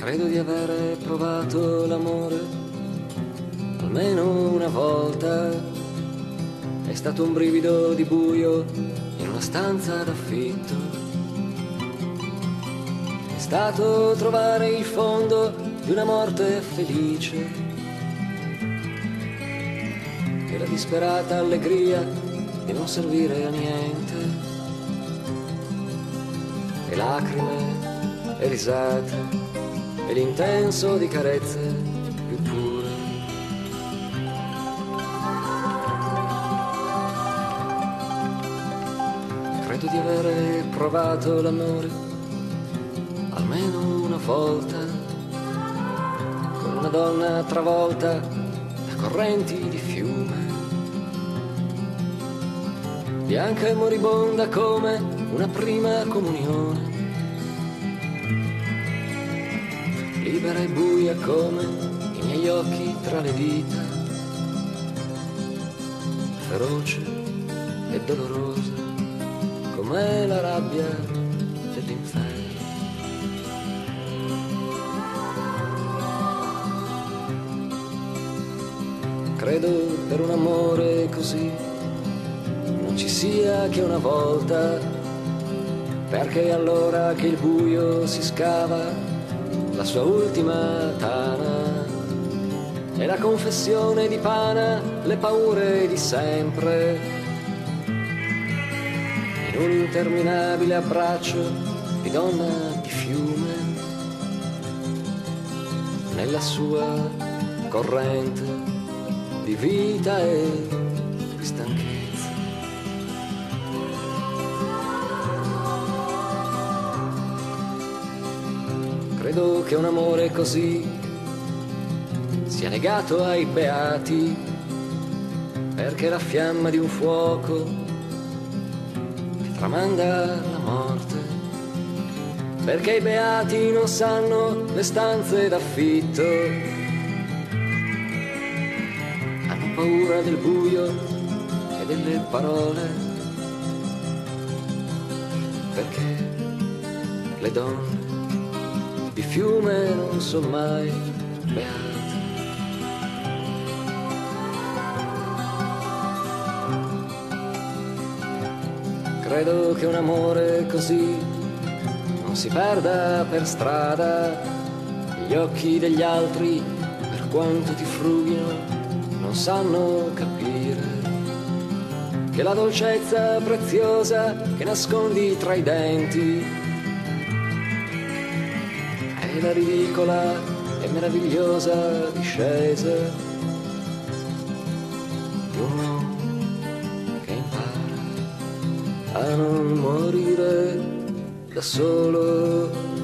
Credo di avere provato l'amore almeno una volta. È stato un brivido di buio in una stanza d'affitto. È stato trovare il fondo di una morte felice. E la disperata allegria di non servire a niente. E lacrime e risate e l'intenso di carezze più pure. Credo di avere provato l'amore almeno una volta con una donna travolta da correnti di fiume. Bianca e moribonda come una prima comunione. Libera e buia come i miei occhi tra le dita, feroce e dolorosa come la rabbia dell'inferno. Credo per un amore così non ci sia che una volta, perché allora che il buio si scava la sua ultima tana e la confessione di pana, le paure di sempre. In un interminabile abbraccio di donna di fiume, nella sua corrente di vita e di stanchezza. Credo che un amore così sia negato ai beati, perché la fiamma di un fuoco tramanda la morte, perché i beati non sanno le stanze d'affitto, hanno paura del buio e delle parole, perché le donne fiume non sono mai beate. Credo che un amore così non si perda per strada, gli occhi degli altri, per quanto ti frughino, non sanno capire che la dolcezza preziosa che nascondi tra i denti è la ridicola e meravigliosa discesa di un uomo che impara a non morire da solo.